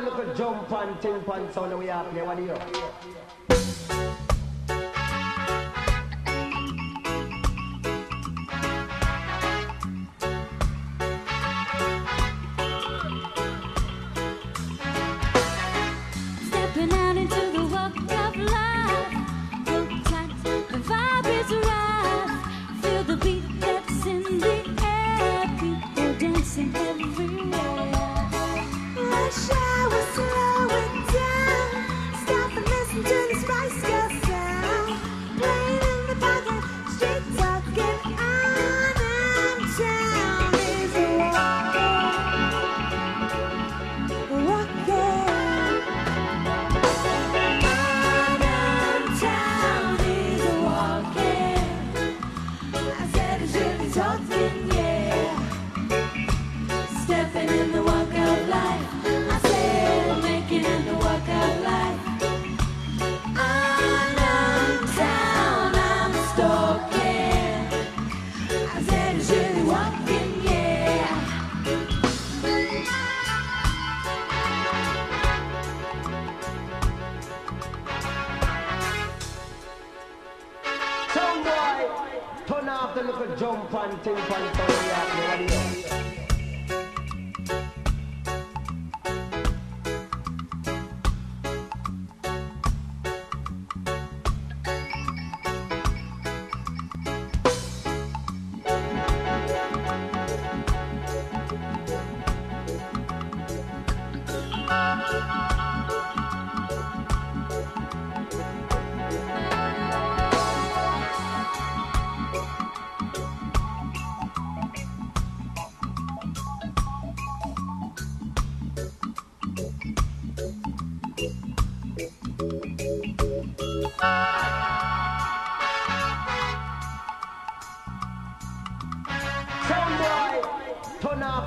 little jump and ting pan sound we are play. What do you? Stepping turn off the little jump and ting pan sound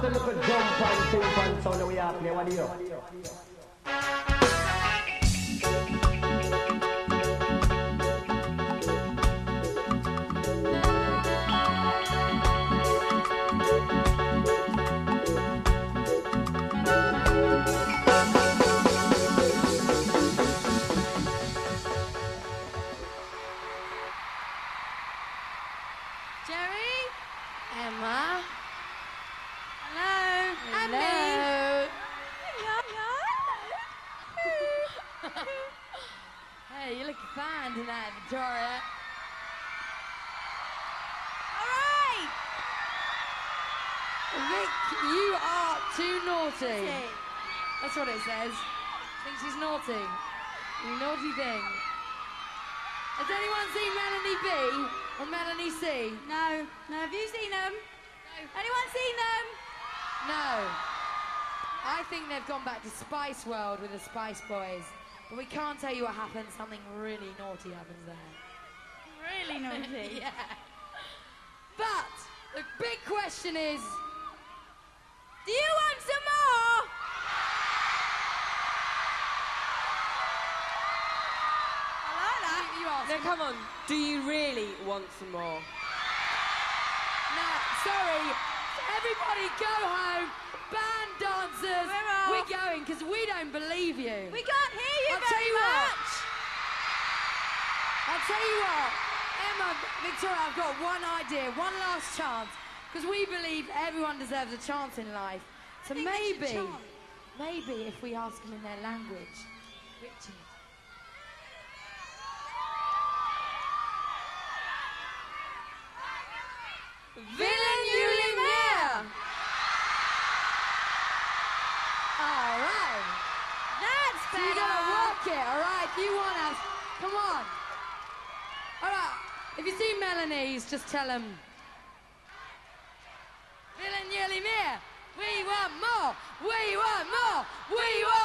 off the little jump and ting pan sound we are play. What do you? You are too naughty. That's what it says. Thinks she's naughty. You naughty thing. Has anyone seen Melanie B or Melanie C? No, no. Have you seen them? No. Anyone seen them? No. I think they've gone back to Spice World with the Spice Boys. But we can't tell you what happens. Something really naughty happens there. Really naughty. yeah. But the big question is Do you want some more? I like that. you ask. No, come on. Do you really want some more? No, sorry. Everybody go home. Band dancers. We're off. We're going because we don't believe you. We can't hear you I'll very tell you what. I'll tell you what. Emma, Victoria, I've got one idea, one last chance. Because we believe everyone deserves a chance in life. So think they should maybe, maybe if we ask them in their language. Richard. Villain Yulimere! All right. That's So you gotta work it, all right? You want us. Come on. All right. If you see Melanie's, just tell them. Villain Yulimere! We want more! We want more! We want!